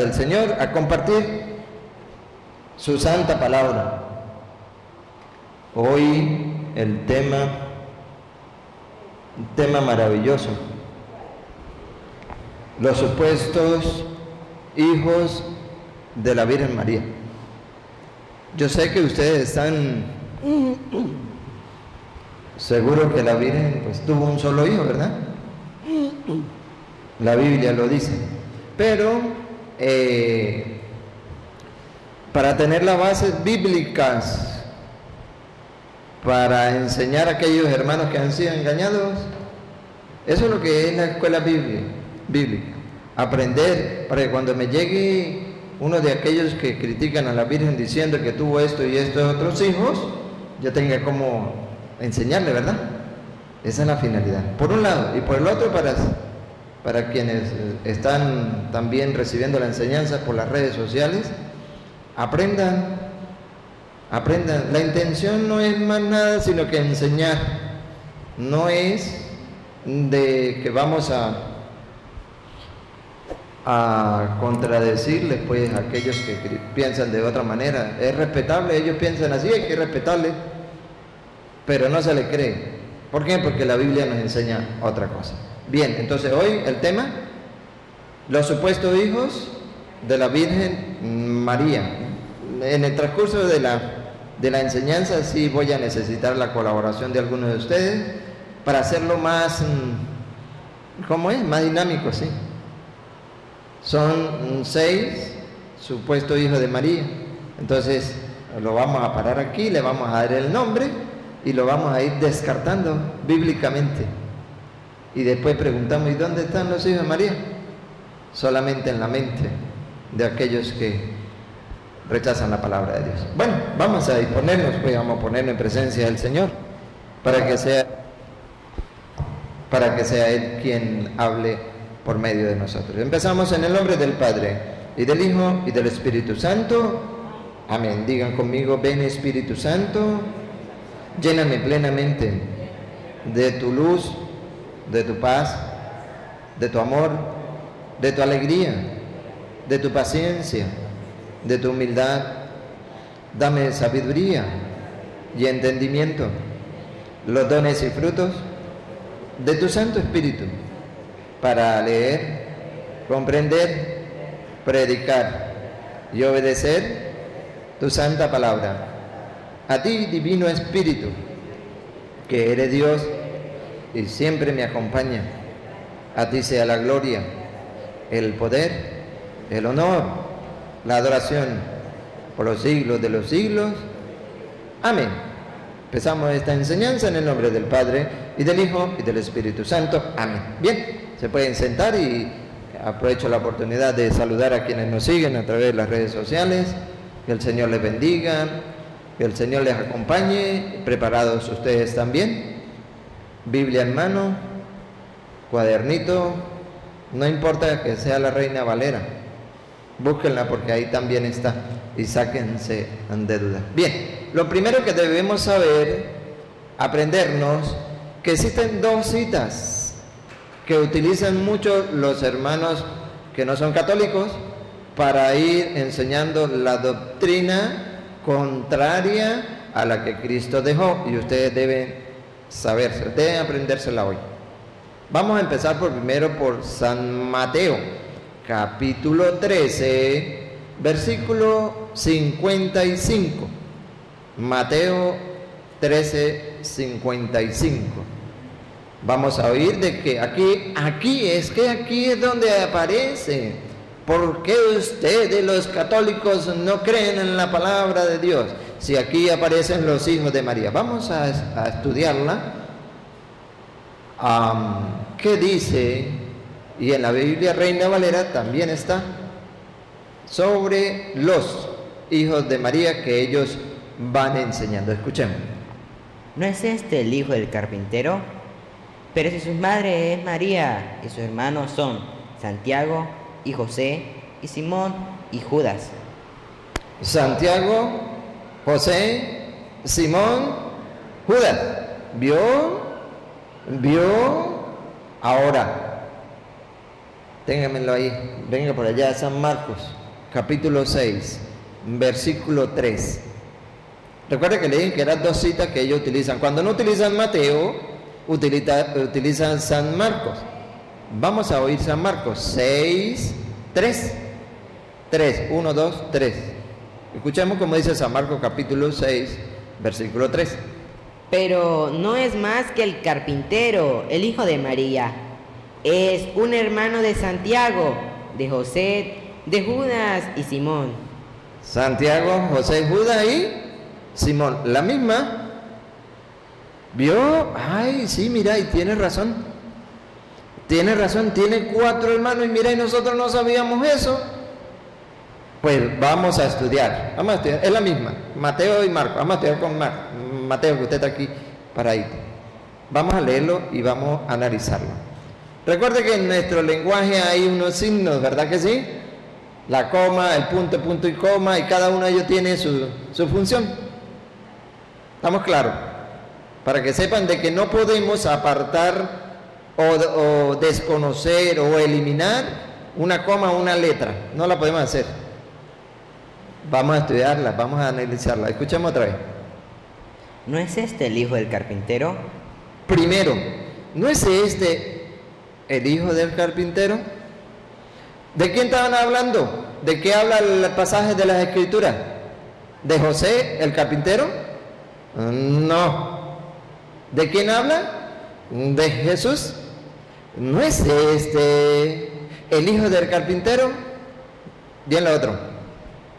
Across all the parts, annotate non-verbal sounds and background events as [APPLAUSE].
del Señor a compartir su santa palabra. Hoy el tema, un tema maravilloso, los supuestos hijos de la Virgen María. Yo sé que ustedes están seguros que la Virgen pues tuvo un solo hijo, ¿verdad? La Biblia lo dice. Pero eh, para tener las bases bíblicas, para enseñar a aquellos hermanos que han sido engañados, eso es lo que es la escuela bíblica. Aprender para que cuando me llegue uno de aquellos que critican a la Virgen diciendo que tuvo esto y esto otros hijos, yo tenga como enseñarle, ¿verdad? Esa es la finalidad. Por un lado, y por el otro para para quienes están también recibiendo la enseñanza por las redes sociales, aprendan, aprendan. La intención no es más nada sino que enseñar, no es de que vamos a, a contradecirles pues a aquellos que piensan de otra manera. Es respetable, ellos piensan así, hay que respetarles, pero no se le cree. ¿Por qué? Porque la Biblia nos enseña otra cosa. Bien, entonces hoy el tema, los supuestos hijos de la Virgen María. En el transcurso de la, de la enseñanza sí voy a necesitar la colaboración de algunos de ustedes para hacerlo más, mm, ¿cómo es? Más dinámico, sí. Son seis supuestos hijos de María. Entonces lo vamos a parar aquí, le vamos a dar el nombre y lo vamos a ir descartando bíblicamente. Y después preguntamos, ¿y dónde están los hijos de María? Solamente en la mente de aquellos que rechazan la palabra de Dios. Bueno, vamos a disponernos, pues vamos a ponernos en presencia del Señor para que sea para que sea Él quien hable por medio de nosotros. Empezamos en el nombre del Padre y del Hijo y del Espíritu Santo. Amén. Digan conmigo, ven Espíritu Santo, lléname plenamente de tu luz de tu paz, de tu amor, de tu alegría, de tu paciencia, de tu humildad. Dame sabiduría y entendimiento, los dones y frutos de tu Santo Espíritu para leer, comprender, predicar y obedecer tu santa palabra. A ti, Divino Espíritu, que eres Dios, y siempre me acompaña. A ti sea la gloria, el poder, el honor, la adoración por los siglos de los siglos. Amén. Empezamos esta enseñanza en el nombre del Padre y del Hijo y del Espíritu Santo. Amén. Bien, se pueden sentar y aprovecho la oportunidad de saludar a quienes nos siguen a través de las redes sociales. Que el Señor les bendiga, que el Señor les acompañe, preparados ustedes también. Biblia en mano, cuadernito, no importa que sea la Reina Valera, búsquenla porque ahí también está y sáquense de duda. Bien, lo primero que debemos saber, aprendernos, que existen dos citas que utilizan mucho los hermanos que no son católicos para ir enseñando la doctrina contraria a la que Cristo dejó y ustedes deben saberse, deben aprendérsela hoy. Vamos a empezar por primero por San Mateo, capítulo 13, versículo 55. Mateo 13, 55. Vamos a oír de que aquí, aquí es que aquí es donde aparece. ¿Por qué ustedes los católicos no creen en la palabra de Dios? Si aquí aparecen los hijos de María. Vamos a, estudiarla. ¿Qué dice? Y en la Biblia Reina Valera también está sobre los hijos de María que ellos van enseñando. Escuchemos. ¿No es este el hijo del carpintero? Pero si su madre es María y sus hermanos son Santiago y José y Simón y Judas. Santiago, José, Simón, Judas. ¿Vio? ¿Vio? Ahora, Téngamelo ahí. Venga por allá, San Marcos, capítulo 6, versículo 3. Recuerda que le dije que eran dos citas que ellos utilizan. Cuando no utilizan Mateo, utilizan San Marcos. Vamos a oír San Marcos 6, 3. 3, 1, 2, 3. Escuchemos como dice San Marcos capítulo 6, versículo 3. Pero no es más que el carpintero, el hijo de María. Es un hermano de Santiago, de José, de Judas y Simón. Santiago, José, Judas y Simón. La misma. ¿Vio? Ay, sí, mira, y tiene razón. Tiene razón, tiene cuatro hermanos y mira, y nosotros no sabíamos eso. Pues vamos a estudiar, vamos a estudiar, es la misma, Mateo y Marco, vamos a estudiar con Mateo, que usted está aquí para ir. Vamos a leerlo y vamos a analizarlo. Recuerde que en nuestro lenguaje hay unos signos, ¿verdad que sí? La coma, el punto, punto y coma, y cada uno de ellos tiene su, su función. ¿Estamos claros? Para que sepan de que no podemos apartar o, desconocer o eliminar una coma o una letra. No la podemos hacer. Vamos a estudiarla, vamos a analizarla. Escuchemos otra vez. ¿No es este el hijo del carpintero? Primero, ¿no es este el hijo del carpintero? ¿De quién estaban hablando? ¿De qué habla el pasaje de las escrituras? ¿De José el carpintero? No. ¿De quién habla? ¿De Jesús? ¿No es este el hijo del carpintero? Bien lo otro.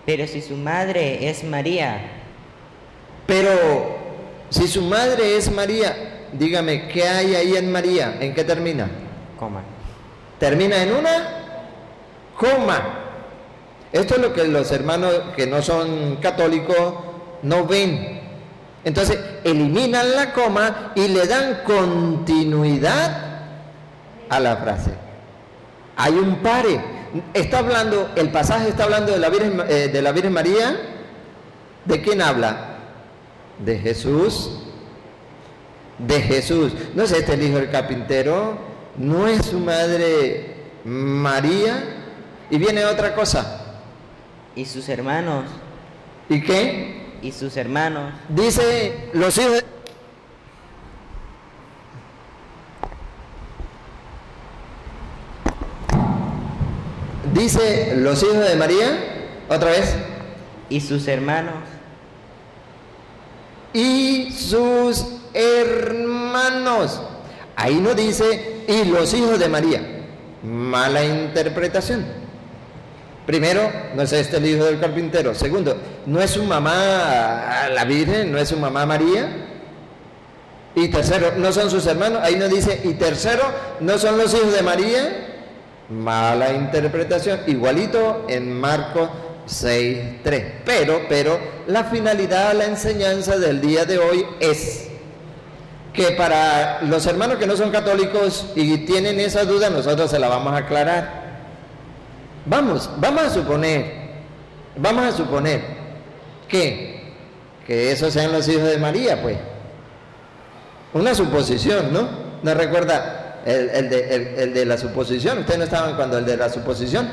Pero si su madre es María. Pero si su madre es María, dígame, ¿qué hay ahí en María? ¿En qué termina? Coma. ¿Termina en una? Coma. Esto es lo que los hermanos que no son católicos no ven. Entonces, eliminan la coma y le dan continuidad a la frase. Hay un pare. Está hablando, el pasaje está hablando de la Virgen, eh, de la Virgen María. ¿De quién habla? De Jesús. De Jesús. ¿No es este el hijo del carpintero? ¿No es su madre María? Y viene otra cosa. ¿Y sus hermanos? ¿Y qué? ¿Y sus hermanos? Dice los hijos... Dice los hijos de María, otra vez. Y sus hermanos. Y sus hermanos. Ahí no dice y los hijos de María. Mala interpretación. Primero, no es este el hijo del carpintero. Segundo, no es su mamá la Virgen, no es su mamá María. Y tercero, no son sus hermanos. Ahí no dice, y tercero, no son los hijos de María. Mala interpretación, igualito en Marcos 6.3. Pero, pero, la finalidad, la enseñanza del día de hoy es que para los hermanos que no son católicos y tienen esa duda, nosotros se la vamos a aclarar. Vamos, vamos a suponer, vamos a suponer que, que esos sean los hijos de María, pues. Una suposición, ¿no? ¿No recuerda? El, de, la suposición. Ustedes no estaban cuando el de la suposición.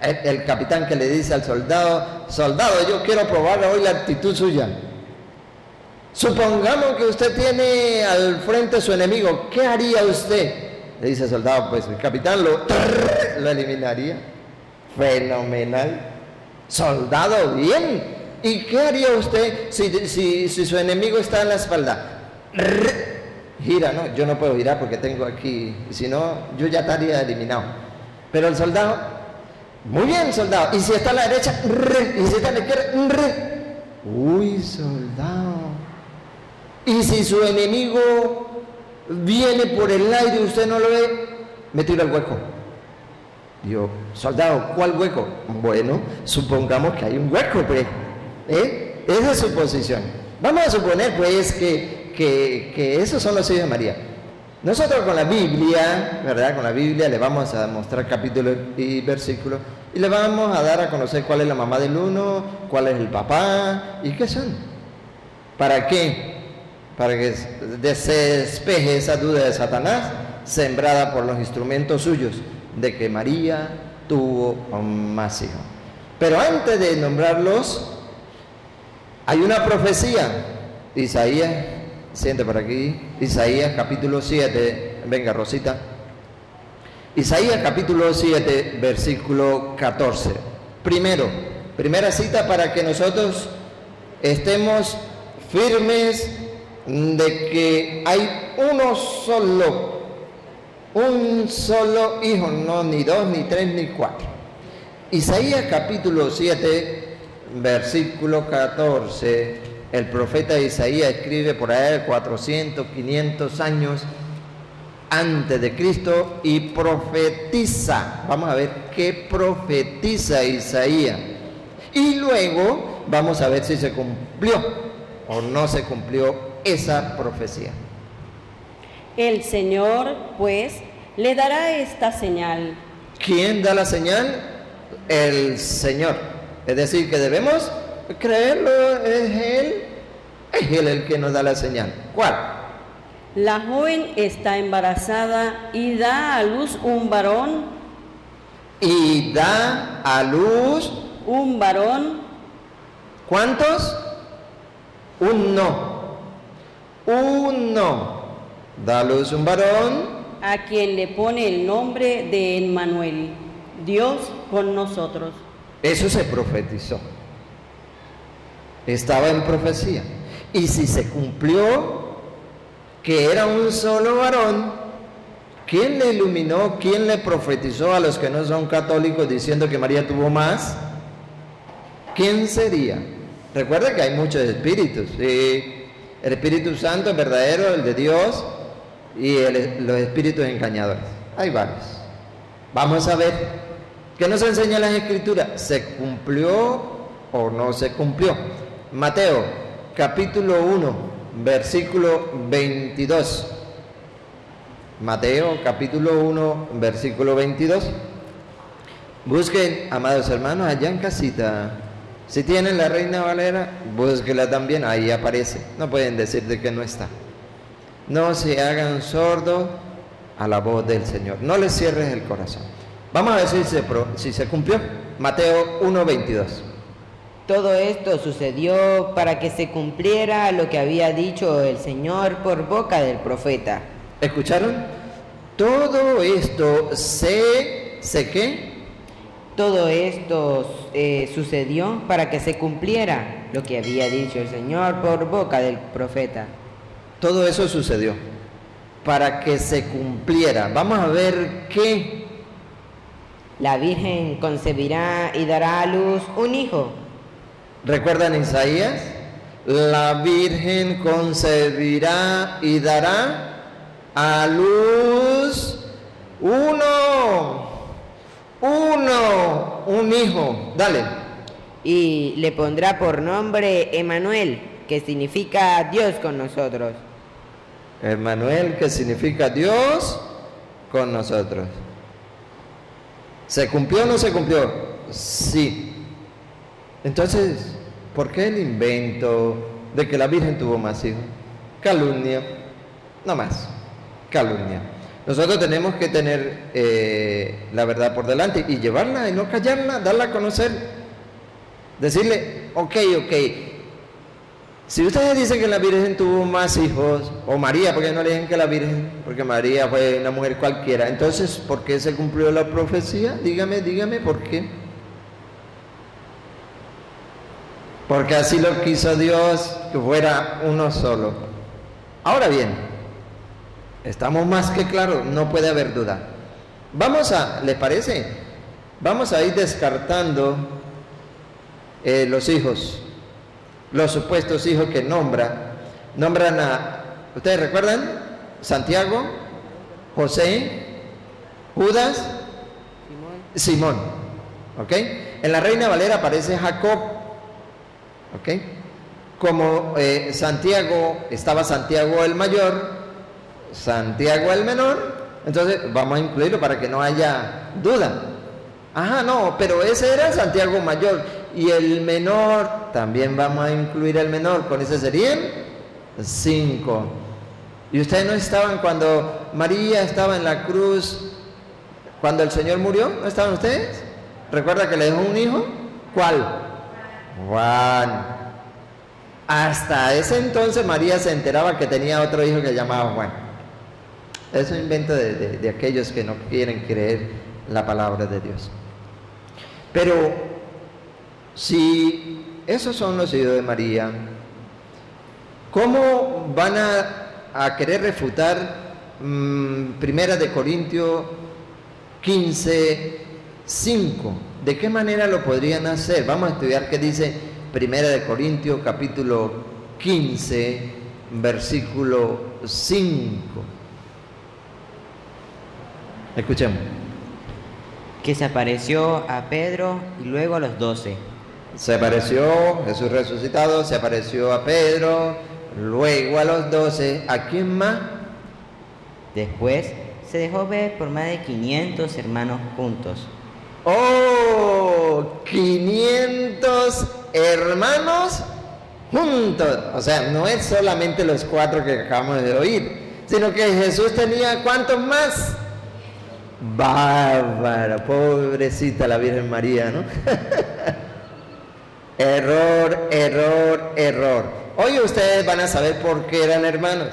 El, capitán que le dice al soldado, soldado, yo quiero probar hoy la actitud suya. Supongamos que usted tiene al frente su enemigo, ¿qué haría usted? Le dice el soldado, pues el capitán lo, [LAUGHS] lo eliminaría. Fenomenal. Soldado, bien. ¿Y qué haría usted si, si, si su enemigo está en la espalda? Gira, no, yo no puedo girar porque tengo aquí, si no, yo ya estaría eliminado. Pero el soldado, muy bien, soldado, y si está a la derecha, y si está a la izquierda, uy, soldado. Y si su enemigo viene por el aire y usted no lo ve, me tira el hueco. Digo, soldado, ¿cuál hueco? Bueno, supongamos que hay un hueco, pues. ¿eh? Esa es su posición. Vamos a suponer, pues, que que, esos son los hijos de María. Nosotros con la Biblia, ¿verdad? Con la Biblia le vamos a mostrar capítulos y versículos y le vamos a dar a conocer cuál es la mamá del uno, cuál es el papá y qué son. ¿Para qué? Para que se despeje esa duda de Satanás sembrada por los instrumentos suyos. de que María tuvo más hijos. Pero antes de nombrarlos, hay una profecía. Isaías, siente por aquí, Isaías capítulo 7, venga Rosita. Isaías capítulo 7, versículo 14. Primero, primera cita para que nosotros estemos firmes de que hay uno solo, un solo hijo, no ni dos, ni tres, ni cuatro. Isaías capítulo 7, versículo 14, el profeta Isaías escribe por ahí 400, 500 años antes de Cristo y profetiza. Vamos a ver qué profetiza Isaías. Y luego vamos a ver si se cumplió o no se cumplió esa profecía. El Señor, pues, le dará esta señal. ¿Quién da la señal? El Señor. Es decir, que debemos creerlo, es Él, es Él el que nos da la señal. ¿Cuál? La joven está embarazada y da a luz un varón. Y da a luz un varón. ¿Cuántos? Uno. Uno. Da a luz un varón. A quien le pone el nombre de Emmanuel, Dios con nosotros. Eso se profetizó. Estaba en profecía. Y si se cumplió, que era un solo varón, ¿quién le iluminó, quién le profetizó a los que no son católicos diciendo que María tuvo más? ¿Quién sería? Recuerda que hay muchos espíritus. El Espíritu Santo es verdadero, el de Dios, y los espíritus engañadores. Hay varios. Vamos a ver. ¿Qué nos enseña la Escritura? ¿Se cumplió o no se cumplió? Mateo, capítulo 1, versículo 22. Mateo capítulo 1, versículo 22. Busquen, amados hermanos, allá en casita. Si tienen la Reina Valera, búsquela también, ahí aparece. No pueden decir de que no está. No se hagan sordos a la voz del Señor. No les cierres el corazón. Vamos a ver si se, si se cumplió. Mateo 1, 22. Todo esto sucedió para que se cumpliera lo que había dicho el Señor por boca del profeta. ¿Escucharon? Todo esto se... ¿Se qué? Todo esto eh, sucedió para que se cumpliera lo que había dicho el Señor por boca del profeta. Todo eso sucedió para que se cumpliera. Vamos a ver qué. La Virgen concebirá y dará a luz un hijo ¿Recuerdan Isaías? La Virgen concebirá y dará a luz uno, uno, un hijo. Dale. Y le pondrá por nombre Emanuel, que significa Dios con nosotros. Emanuel, que significa Dios con nosotros. ¿Se cumplió o no se cumplió? Sí. Entonces, ¿Por qué el invento de que la Virgen tuvo más hijos? Calumnia, no más, calumnia. Nosotros tenemos que tener eh, la verdad por delante y llevarla y no callarla, darla a conocer. Decirle, ok, ok, si ustedes dicen que la Virgen tuvo más hijos, o María, ¿por qué no le dicen que la Virgen? Porque María fue una mujer cualquiera. Entonces, ¿por qué se cumplió la profecía? Dígame, dígame, ¿por qué? Porque así lo quiso Dios que fuera uno solo. Ahora bien, estamos más que claros, no puede haber duda. Vamos a, ¿le parece? Vamos a ir descartando eh, los hijos, los supuestos hijos que nombra. Nombran a, ¿ustedes recuerdan? Santiago, José, Judas, Simón. ¿Ok? En la Reina Valera aparece Jacob, ¿Ok? Como eh, Santiago, estaba Santiago el mayor, Santiago el menor, entonces vamos a incluirlo para que no haya duda. Ajá, no, pero ese era Santiago mayor y el menor, también vamos a incluir el menor, con ese serían cinco. Y ustedes no estaban cuando María estaba en la cruz, Cuando el Señor murió, ¿no estaban ustedes? ¿Recuerda que le dejó un hijo? ¿Cuál? Juan. Hasta ese entonces María se enteraba que tenía otro hijo que llamaba Juan. Es un invento de, de- aquellos que no quieren creer la palabra de Dios. Pero si esos son los hijos de María, ¿cómo van a, a querer refutar mm, Primera de Corintios 15, 5? ¿De qué manera lo podrían hacer? Vamos a estudiar qué dice Primera de Corintios capítulo 15, versículo 5. Escuchemos. Que se apareció a Pedro y luego a los doce. Se apareció Jesús resucitado, se apareció a Pedro, luego a los doce. ¿A quién más? Después se dejó ver por más de 500 hermanos juntos. ¡Oh! 500 hermanos juntos. O sea, no es solamente los cuatro que acabamos de oír, sino que Jesús tenía cuántos más. Bárbara, pobrecita la Virgen María, ¿no? [LAUGHS] error, error, error. Hoy ustedes van a saber por qué eran hermanos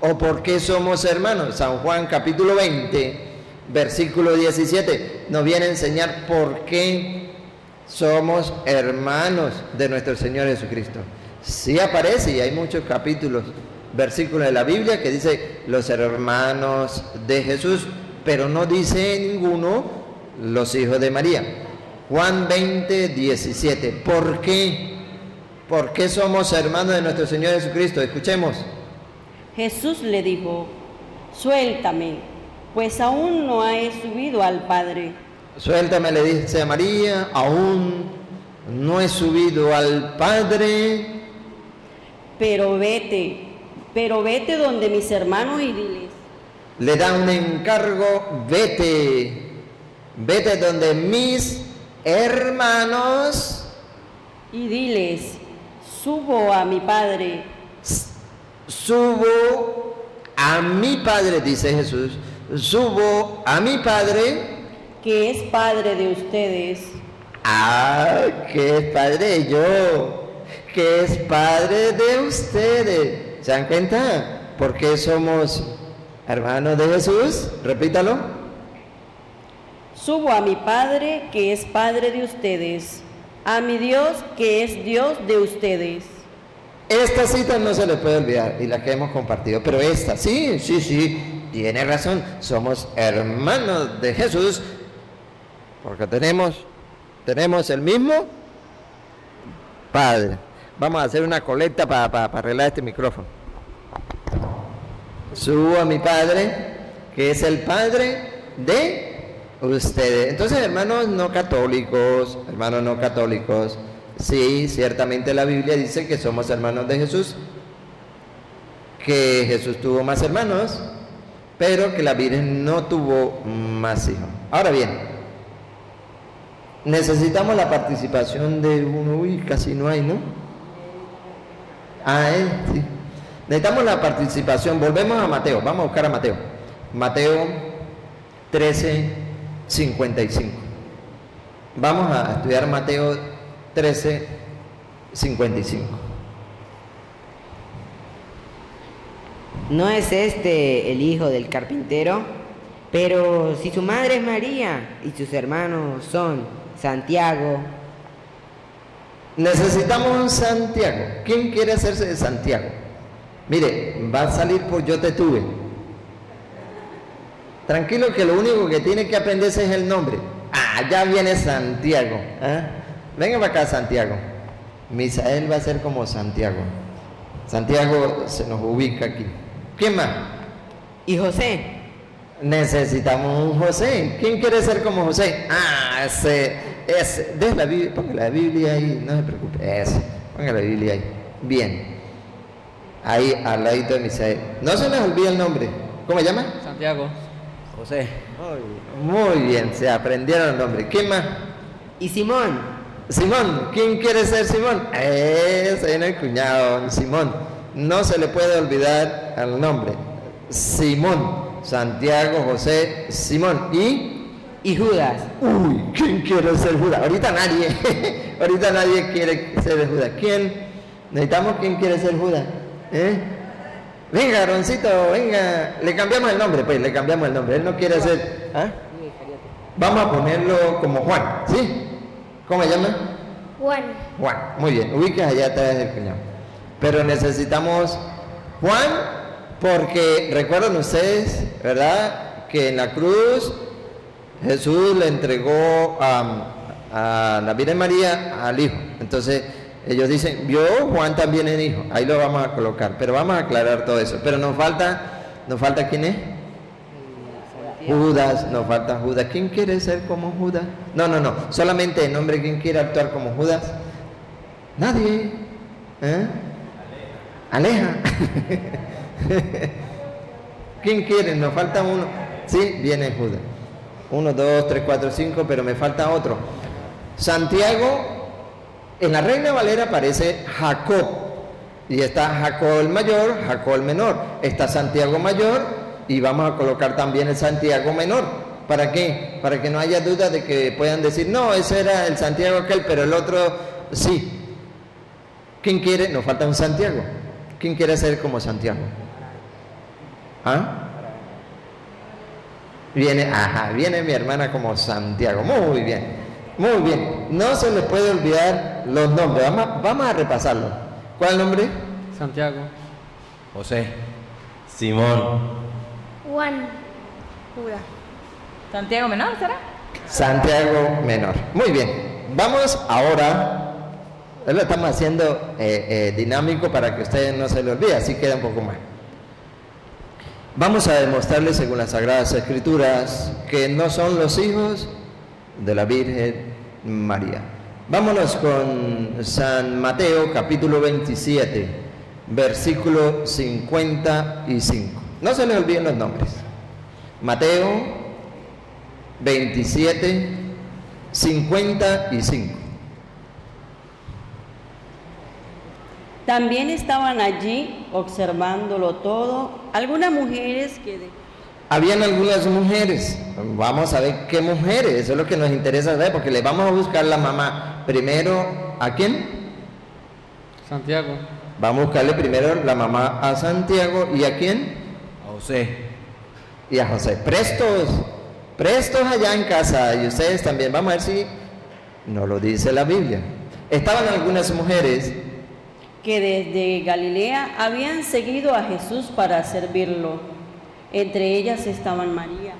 o por qué somos hermanos. San Juan capítulo 20, versículo 17, nos viene a enseñar por qué somos hermanos de nuestro Señor Jesucristo. Sí aparece y hay muchos capítulos, versículos de la Biblia que dice los hermanos de Jesús, pero no dice ninguno los hijos de María. Juan 20, 17. ¿Por qué? ¿Por qué somos hermanos de nuestro Señor Jesucristo? Escuchemos. Jesús le dijo, suéltame, pues aún no he subido al Padre. Suéltame, le dice a María, aún no he subido al Padre, Pero vete, pero vete donde mis hermanos y diles, le da un encargo, vete, vete donde mis hermanos, y diles, subo a mi Padre. Subo a mi Padre, dice Jesús, subo a mi Padre, que es Padre de ustedes, ah, que es Padre yo, que es Padre de ustedes. ¿Se dan cuenta? ¿Por qué somos hermanos de Jesús? Repítalo. subo a mi Padre que es Padre de ustedes, a mi Dios que es Dios de ustedes. Esta cita no se le puede olvidar y la que hemos compartido, pero esta, sí, sí, sí, tiene razón, somos hermanos de Jesús porque tenemos, tenemos el mismo Padre. Vamos a hacer una colecta para arreglar este micrófono. Subo a mi Padre, que es el Padre de ustedes. Entonces, hermanos no católicos, hermanos no católicos, sí, ciertamente la Biblia dice que somos hermanos de Jesús, que Jesús tuvo más hermanos, pero que la Virgen no tuvo más hijos. Ahora bien, necesitamos la participación de uno, uy, casi no hay, ¿no? Ah, ¿eh? Necesitamos la participación, volvemos a Mateo, vamos a buscar a Mateo. Mateo 13, 55. Vamos a estudiar Mateo 13, 55. ¿No es este el hijo del carpintero? Pero si su madre es María y sus hermanos son Santiago, Necesitamos un Santiago. ¿Quién quiere hacerse de Santiago? Mire, va a salir por yo te tuve. Tranquilo que lo único que tiene que aprenderse es el nombre. Ah, ya viene Santiago. ¿ah? Venga para acá, Santiago. Misael va a ser como Santiago. Santiago se nos ubica aquí. ¿Quién más? y José. Necesitamos un José. ¿Quién quiere ser como José? Ah, ese, ese. Deje la Biblia, ponga la Biblia ahí, no se preocupe. Ese, ponga la Biblia ahí. Bien. Ahí al ladito de Misael. No se les olvide el nombre. ¿Cómo se llama? Santiago. José. Muy bien, se aprendieron el nombre. ¿Quién más? Y Simón. Simón. ¿Quién quiere ser Simón? Ese es el cuñado, Simón. No se le puede olvidar el nombre. Simón. Santiago, José, Simón. ¿Y? y Judas. Uy, ¿quién quiere ser Judas? Ahorita nadie. [LAUGHS] Ahorita nadie quiere ser Judas. ¿Quién? Necesitamos quién quiere ser Judas. ¿Eh? Venga, Roncito, venga. Le cambiamos el nombre, pues, le cambiamos el nombre. Él no quiere ser. ¿Ah? Vamos a ponerlo como Juan, ¿sí? ¿Cómo se llama? Juan. Juan. Muy bien, ubiques allá atrás del cuñado. Pero necesitamos Juan porque recuerdan ustedes, ¿verdad? Que en la cruz Jesús le entregó a, a la Virgen María al Hijo. Entonces ellos dicen, vio Juan también el Hijo. Ahí lo vamos a colocar. Pero vamos a aclarar todo eso. Pero nos falta, nos falta quién es. Judas, nos falta Judas. ¿Quién quiere ser como Judas? No, no, no. Solamente el nombre. ¿Quién quiere actuar como Judas? Nadie. ¿Eh? Aleja. [LAUGHS] [LAUGHS] ¿Quién quiere? Nos falta uno. Sí, viene Judas. Uno, dos, tres, cuatro, cinco, pero me falta otro. Santiago, en la Reina Valera aparece Jacob. Y está Jacob el mayor, Jacob el menor. Está Santiago mayor y vamos a colocar también el Santiago menor. ¿Para qué? Para que no haya duda de que puedan decir, no, ese era el Santiago aquel, pero el otro sí. ¿Quién quiere? Nos falta un Santiago. ¿Quién quiere ser como Santiago? ¿Ah? Viene, ajá, viene mi hermana como Santiago. Muy bien, muy bien. No se les puede olvidar los nombres. Vamos, vamos a repasarlo. ¿Cuál nombre? Santiago. José. Simón. Juan. Judas. Santiago Menor, ¿será? Santiago Menor. Muy bien. Vamos ahora. Lo estamos haciendo eh, eh, dinámico para que ustedes no se lo olviden, así queda un poco más. Vamos a demostrarles según las Sagradas Escrituras que no son los hijos de la Virgen María. Vámonos con San Mateo capítulo 27, versículo 55. No se les olviden los nombres. Mateo 27, 55. También estaban allí observándolo todo algunas mujeres que de- Habían algunas mujeres, vamos a ver qué mujeres, eso es lo que nos interesa saber, porque le vamos a buscar la mamá. Primero, ¿a quién? Santiago. Vamos a buscarle primero la mamá a Santiago y a quién? A José. Y a José. Prestos, prestos allá en casa y ustedes también. Vamos a ver si no lo dice la Biblia. Estaban algunas mujeres que desde Galilea habían seguido a Jesús para servirlo. Entre ellas estaban María,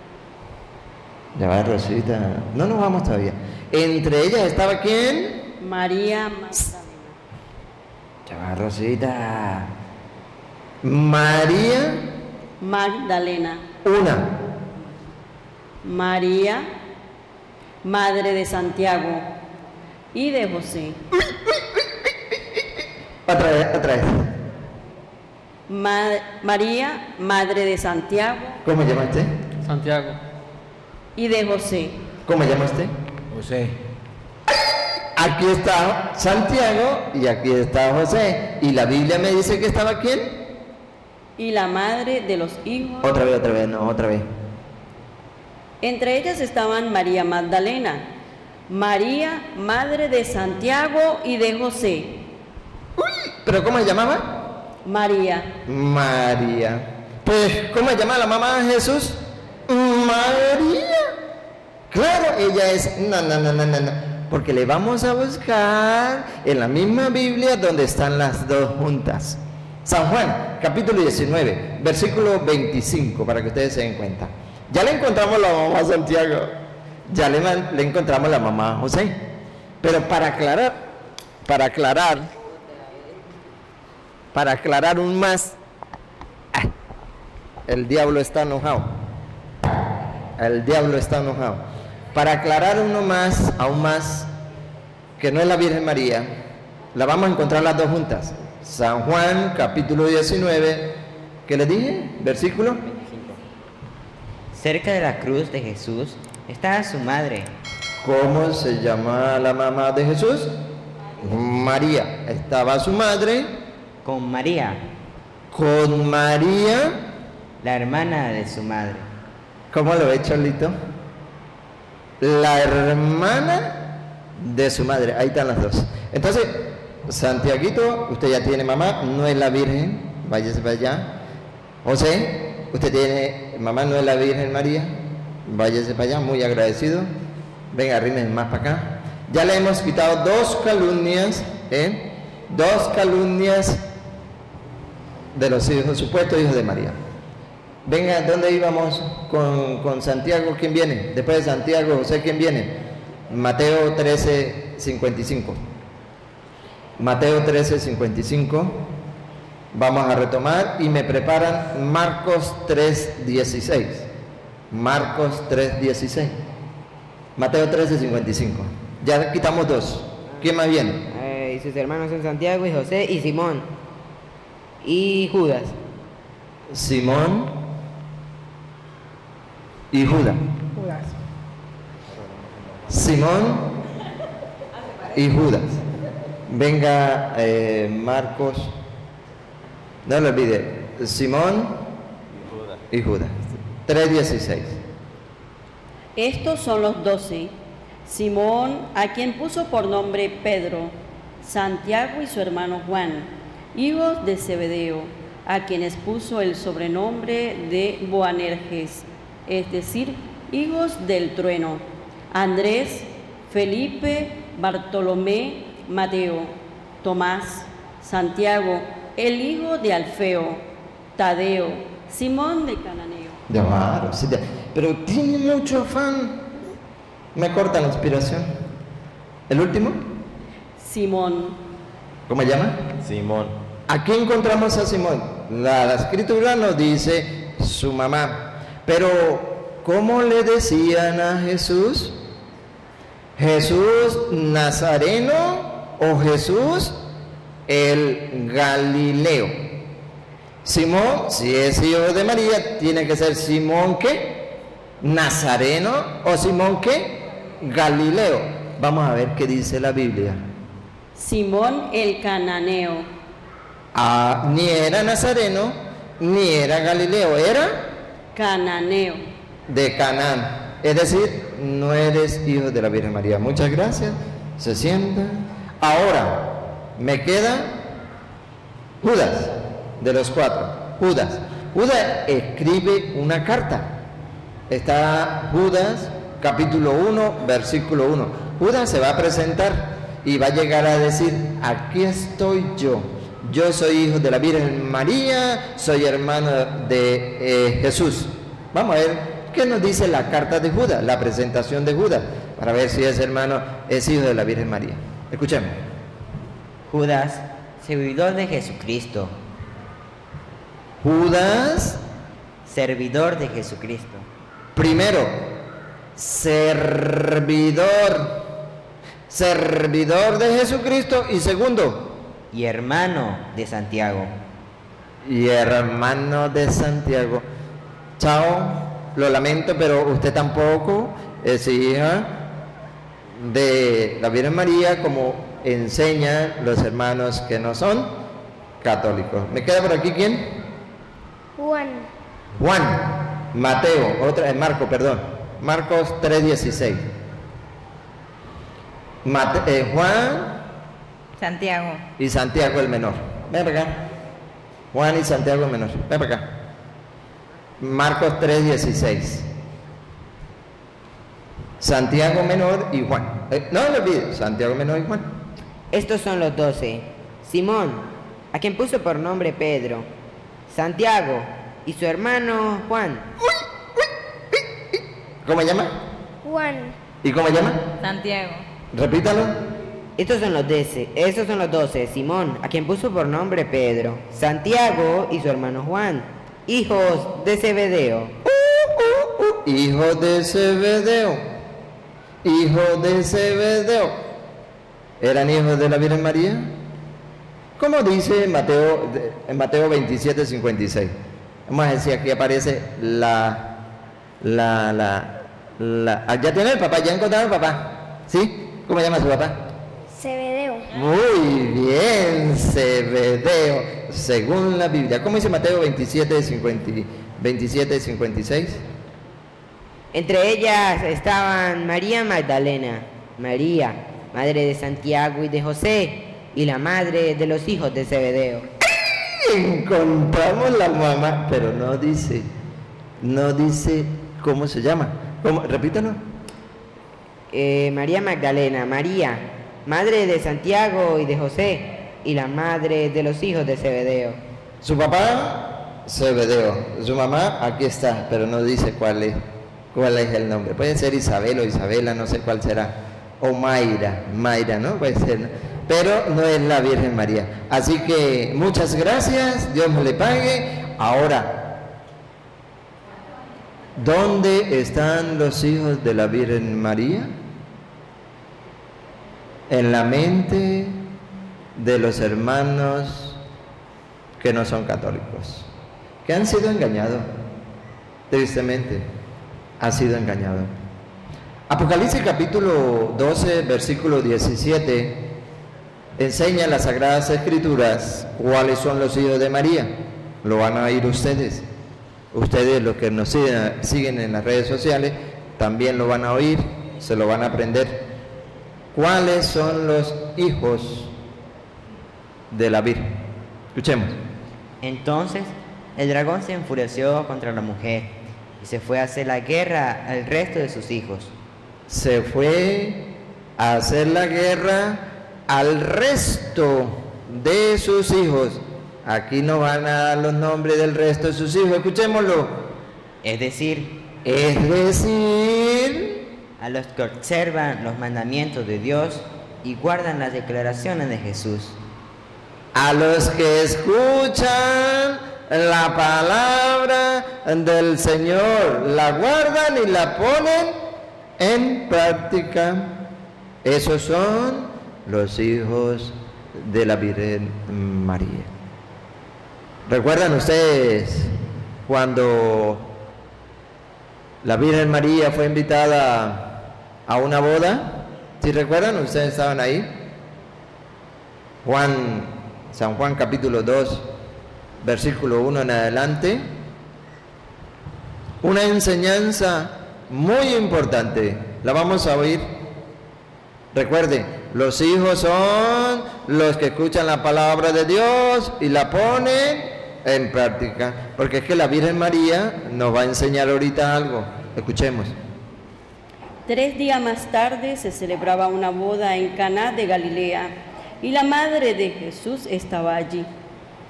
Ya va, Rosita. No nos vamos todavía. Entre ellas estaba quién? María Magdalena, Ya va, Rosita. María, Magdalena, una. María, madre de Santiago y de José, Otra vez, otra vez. Ma- María, madre de Santiago ¿Cómo llamaste? Santiago. y de José. ¿Cómo llamaste? José. Aquí está Santiago y aquí está José. ¿Y la Biblia me dice que estaba quién? y la madre de los hijos. Otra vez, otra vez, no, otra vez. Entre ellas estaban María Magdalena, María, madre de Santiago y de José, ¿Pero cómo se llamaba? María, María. Pues, ¿cómo se llama la mamá de Jesús? María. Claro, ella es. No, no, no, no, no. Porque le vamos a buscar en la misma Biblia donde están las dos juntas. San Juan, capítulo 19, versículo 25, para que ustedes se den cuenta. Ya le encontramos la mamá Santiago. Ya le, le encontramos la mamá José. Pero para aclarar, para aclarar, para aclarar un más, ah, el diablo está enojado. El diablo está enojado. Para aclarar uno más, aún más, que no es la Virgen María, la vamos a encontrar las dos juntas. San Juan, capítulo 19, ¿qué le dije? Versículo. Cerca de la cruz de Jesús estaba su madre, ¿Cómo se llama la mamá de Jesús? María. Estaba su madre con María, con María. la hermana de su madre. ¿Cómo lo ve, Cholito? la hermana de su madre. Ahí están las dos. Entonces, Santiaguito, usted ya tiene mamá, no es la Virgen, váyase para allá. José, usted tiene mamá, no es la Virgen María, váyase para allá, muy agradecido. Venga, arrímense más para acá. Ya le hemos quitado dos calumnias, ¿eh? Dos calumnias de los hijos, supuestos hijos de María. Venga, ¿dónde íbamos con, con Santiago? ¿Quién viene? Después de Santiago, José, ¿quién viene? Mateo 13, 55. Mateo 13, 55. Vamos a retomar y me preparan Marcos 3, 16. Marcos 3, 16. Mateo 13, 55. Ya quitamos dos. ¿Quién más viene? Eh, y sus hermanos son Santiago y José y Simón. Y Judas. Simón y Judas. Simón y Judas. Venga eh, Marcos. No lo olvide. Simón y Judas. 3.16. Estos son los doce. Simón, a quien puso por nombre Pedro, Santiago y su hermano Juan, hijos de Zebedeo, a quienes puso el sobrenombre de Boanerges, es decir, hijos del trueno. Andrés, Felipe, Bartolomé, Mateo, Tomás, Santiago, el hijo de Alfeo, Tadeo, Simón de Cananeo. Claro, sí, pero tiene mucho afán. Me corta la inspiración. ¿El último? Simón, ¿Cómo se llama? Simón. Aquí encontramos a Simón. La, la escritura nos dice su mamá. Pero, ¿cómo le decían a Jesús? ¿Jesús Nazareno o Jesús el Galileo? Simón, si es hijo de María, tiene que ser Simón qué? Nazareno o Simón qué? Galileo. Vamos a ver qué dice la Biblia. Simón el cananeo, Ah, ni era nazareno, ni era galileo, era cananeo. de Canaán. Es decir, no eres hijo de la Virgen María. Muchas gracias. Se sienta. Ahora, me queda Judas, de los cuatro. Judas. Judas escribe una carta. Está Judas, capítulo 1, versículo 1. Judas se va a presentar y va a llegar a decir, aquí estoy yo. Yo soy hijo de la Virgen María, soy hermano de eh, Jesús. Vamos a ver qué nos dice la carta de Judas, la presentación de Judas, para ver si ese hermano es hijo de la Virgen María. Escuchemos. Judas, servidor de Jesucristo. Judas, Servidor de Jesucristo. primero, servidor, servidor de Jesucristo y segundo, Y hermano de Santiago. y hermano de Santiago. Chao, lo lamento, pero usted tampoco es hija de la Virgen María como enseñan los hermanos que no son católicos. ¿Me queda por aquí quién? Juan, Juan, Mateo, otra, eh, Marco, perdón, Marcos 3:16. Mate- eh, Juan Santiago. y Santiago el menor. Ven para acá. Juan y Santiago el menor. Ven para acá. Marcos 3:16. Santiago menor y Juan. Eh, no lo olvides, Santiago menor y Juan. Estos son los doce. Simón, a quien puso por nombre Pedro. Santiago y su hermano Juan. ¿Cómo se llama? Juan, ¿Y cómo se llama? Santiago. Repítalo. Estos son los doce. Estos son los doce. Simón, a quien puso por nombre Pedro. Santiago y su hermano Juan. Hijos de Zebedeo. Hijo de Zebedeo. Hijo de Zebedeo. ¿Eran hijos de la Virgen María? ¿Cómo dice en Mateo, en Mateo 27, 56? Vamos a decir, aquí aparece la, la, la, la... ah, ¿Ya tiene el papá? ¿Ya encontraron el papá? ¿Sí? ¿Cómo llama su papá? Zebedeo, Muy bien, Zebedeo, según la Biblia. ¿Cómo dice Mateo 27, 50 27, 56? Entre ellas estaban María Magdalena, María, madre de Santiago y de José, y la madre de los hijos de Zebedeo. Encontramos la mamá, pero no dice, no dice cómo se llama. ¿Cómo? Repítalo. Eh, María Magdalena, María, madre de Santiago y de José, y la madre de los hijos de Zebedeo. Su papá, Zebedeo. Su mamá, aquí está, pero no dice cuál es, cuál es el nombre. Puede ser Isabel o Isabela, no sé cuál será. O Mayra, Mayra, ¿no? Puede ser. Pero no es la Virgen María. Así que muchas gracias, Dios le pague. Ahora, ¿dónde están los hijos de la Virgen María? En la mente de los hermanos que no son católicos, que han sido engañados, tristemente, ha sido engañado. Apocalipsis capítulo 12, versículo 17, enseña las Sagradas Escrituras cuáles son los hijos de María. Lo van a oír ustedes. Ustedes, los que nos siguen, siguen en las redes sociales, también lo van a oír, se lo van a aprender. ¿Cuáles son los hijos de la Virgen? Escuchemos. Entonces el dragón se enfureció contra la mujer y se fue a hacer la guerra al resto de sus hijos. Se fue a hacer la guerra al resto de sus hijos. Aquí no van a dar los nombres del resto de sus hijos, escuchémoslo. Es decir, Es decir, a los que observan los mandamientos de Dios y guardan las declaraciones de Jesús. a los que escuchan la palabra del Señor, la guardan y la ponen en práctica. Esos son los hijos de la Virgen María. ¿Recuerdan ustedes cuando la Virgen María fue invitada a una boda? ¿Sí recuerdan? ¿Ustedes estaban ahí? Juan, San Juan capítulo 2, versículo 1 en adelante. Una enseñanza muy importante. La vamos a oír. Recuerde, los hijos son los que escuchan la palabra de Dios y la ponen en práctica. Porque es que la Virgen María nos va a enseñar ahorita algo. Escuchemos. Tres días más tarde se celebraba una boda en Caná de Galilea y la madre de Jesús estaba allí.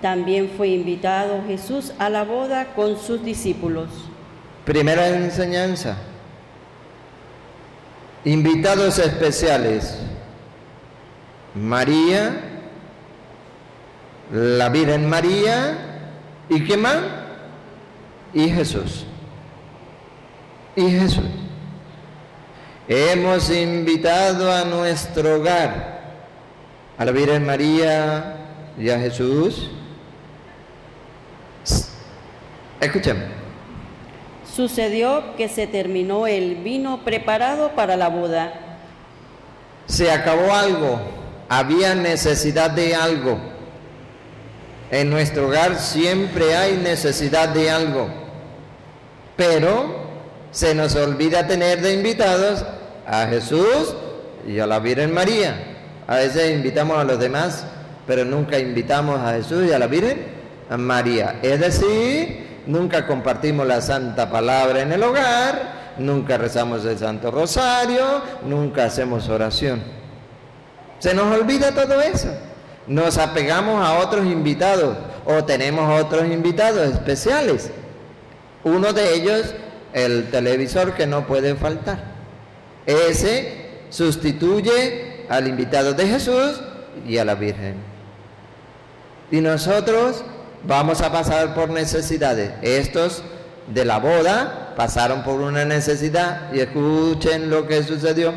También fue invitado Jesús a la boda con sus discípulos. Primera enseñanza. Invitados especiales. María, la Virgen María y qué más? Y Jesús. Y Jesús. Hemos invitado a nuestro hogar a la Virgen María y a Jesús. Escuchen. Sucedió que se terminó el vino preparado para la boda. Se acabó algo, había necesidad de algo. En nuestro hogar siempre hay necesidad de algo, pero se nos olvida tener de invitados a Jesús y a la Virgen María. A veces invitamos a los demás, pero nunca invitamos a Jesús y a la Virgen María. Es decir, nunca compartimos la santa palabra en el hogar, nunca rezamos el Santo Rosario, nunca hacemos oración. Se nos olvida todo eso. Nos apegamos a otros invitados o tenemos otros invitados especiales. Uno de ellos, el televisor que no puede faltar. Ese sustituye al invitado de Jesús y a la Virgen. Y nosotros vamos a pasar por necesidades. Estos de la boda pasaron por una necesidad y escuchen lo que sucedió.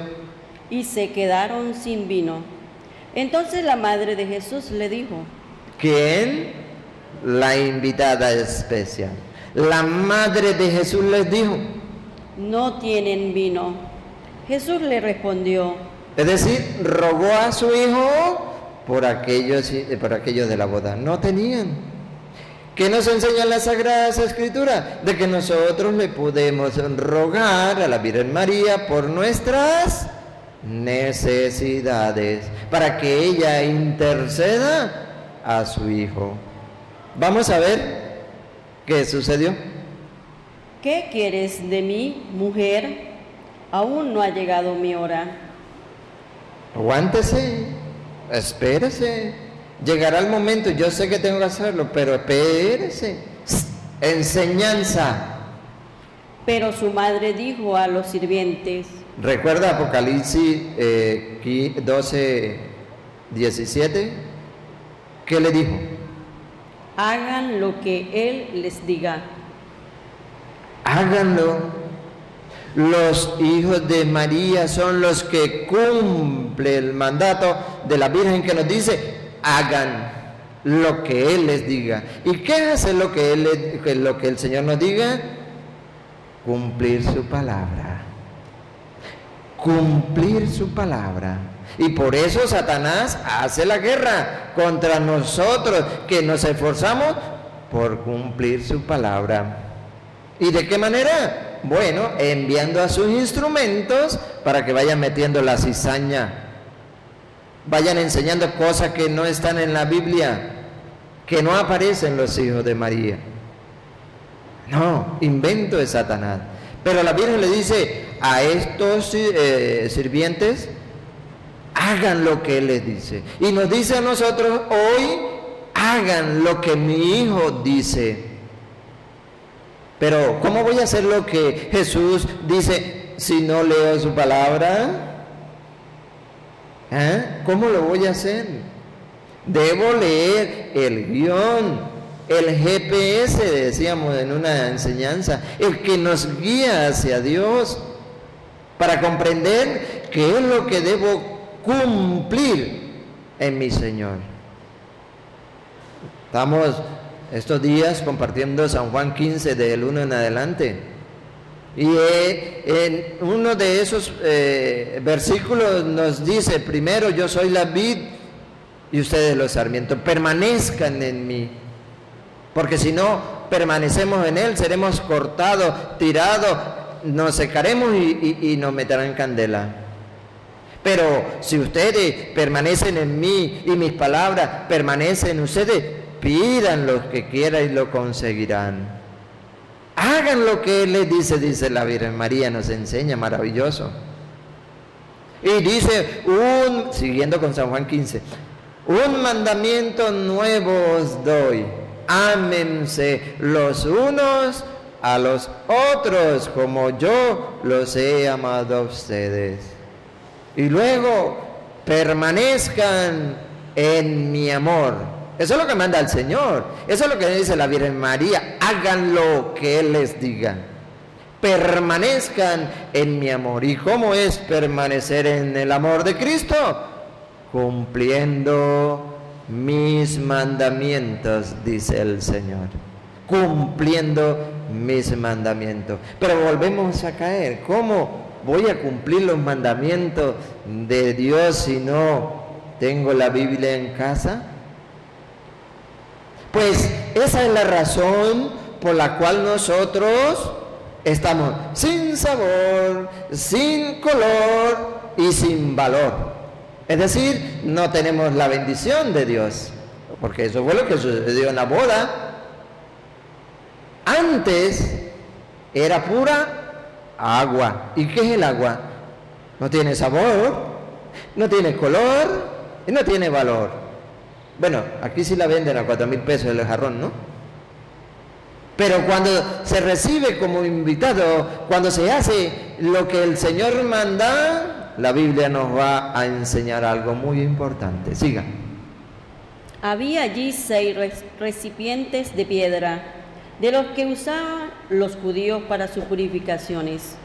y se quedaron sin vino. Entonces la madre de Jesús le dijo, ¿Quién? La invitada especial. La madre de Jesús les dijo. no tienen vino. Jesús le respondió, Es decir, rogó a su hijo por aquellos, por aquellos de la boda. No tenían. ¿Qué nos enseña la Sagradas Escrituras? De que nosotros le podemos rogar a la Virgen María por nuestras necesidades, para que ella interceda a su Hijo. Vamos a ver qué sucedió. ¿Qué quieres de mí, mujer? Aún no ha llegado mi hora. Aguántese, espérese. Llegará el momento, yo sé que tengo que hacerlo, pero espérese. Enseñanza. Pero su madre dijo a los sirvientes, Recuerda Apocalipsis eh, qui- 12, 17. ¿Qué le dijo? hagan lo que él les diga. Háganlo. Los hijos de María son los que cumplen el mandato de la Virgen que nos dice, hagan lo que Él les diga. ¿Y qué hace lo que, él, que lo que el Señor nos diga? Cumplir su palabra. Cumplir su palabra. Y por eso Satanás hace la guerra contra nosotros, que nos esforzamos por cumplir su palabra. ¿Y de qué manera? Bueno, enviando a sus instrumentos para que vayan metiendo la cizaña, vayan enseñando cosas que no están en la Biblia, que no aparecen los hijos de María. No, invento de Satanás. Pero la Virgen le dice a estos eh, sirvientes, hagan lo que Él les dice. Y nos dice a nosotros hoy, hagan lo que mi hijo dice. Pero ¿cómo voy a hacer lo que Jesús dice si no leo su palabra? ¿Eh? ¿Cómo lo voy a hacer? Debo leer el guion, el GPS, decíamos en una enseñanza, el que nos guía hacia Dios, para comprender qué es lo que debo cumplir en mi Señor. Estamos estos días compartiendo San Juan 15 del 1 en adelante. Y eh, en uno de esos eh, versículos nos dice, primero yo soy la vid y ustedes los sarmientos, permanezcan en mí. Porque si no permanecemos en Él, seremos cortados, tirados, nos secaremos y, y- nos meterán candela. Pero si ustedes permanecen en mí y mis palabras permanecen en ustedes, pidan lo que quieran y lo conseguirán. Hagan lo que Él les dice, dice la Virgen María, nos enseña, maravilloso. Y dice, un, siguiendo con San Juan 15, un mandamiento nuevo os doy, ámense los unos a los otros como yo los he amado a ustedes. Y luego, permanezcan en mi amor. Eso es lo que manda el Señor. Eso es lo que dice la Virgen María. Hagan lo que Él les diga. Permanezcan en mi amor. ¿Y cómo es permanecer en el amor de Cristo? Cumpliendo mis mandamientos, dice el Señor. Cumpliendo mis mandamientos. Pero volvemos a caer. ¿Cómo voy a cumplir los mandamientos de Dios si no tengo la Biblia en casa? Pues esa es la razón por la cual nosotros estamos sin sabor, sin color y sin valor. Es decir, no tenemos la bendición de Dios, porque eso fue lo que sucedió en la boda. Antes era pura agua. ¿Y qué es el agua? No tiene sabor, no tiene color y no tiene valor. Bueno, aquí sí la venden a cuatro mil pesos el jarrón, ¿no? Pero cuando se recibe como invitado, cuando se hace lo que el Señor manda, la Biblia nos va a enseñar algo muy importante. Siga. Había allí seis re- recipientes de piedra, de los que usaban los judíos para sus purificaciones,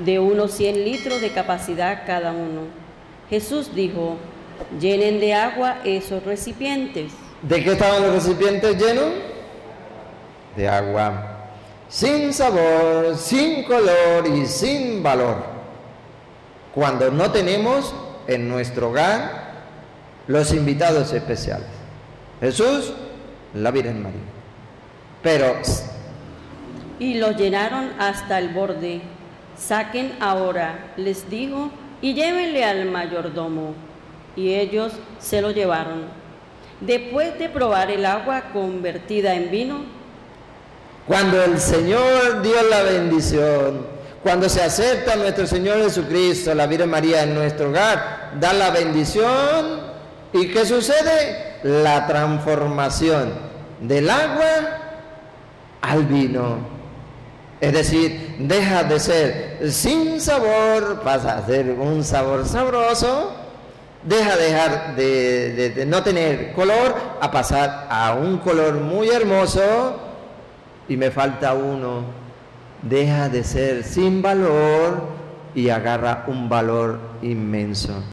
de unos 100 litros de capacidad cada uno. Jesús dijo, llenen de agua esos recipientes. ¿De qué estaban los recipientes llenos? De agua. Sin sabor, sin color y sin valor. Cuando no tenemos en nuestro hogar los invitados especiales. Jesús, la Virgen María. pero y lo llenaron hasta el borde. Saquen ahora, les dijo, y llévenle al mayordomo. Y ellos se lo llevaron. Después de probar el agua convertida en vino, Cuando el Señor dio la bendición, cuando se acepta nuestro Señor Jesucristo, la Virgen María en nuestro hogar, da la bendición y ¿qué sucede? La transformación del agua al vino. Es decir, deja de ser sin sabor, pasa a ser un sabor sabroso, deja dejar de, de- de no tener color a pasar a un color muy hermoso y me falta uno, deja de ser sin valor y agarra un valor inmenso.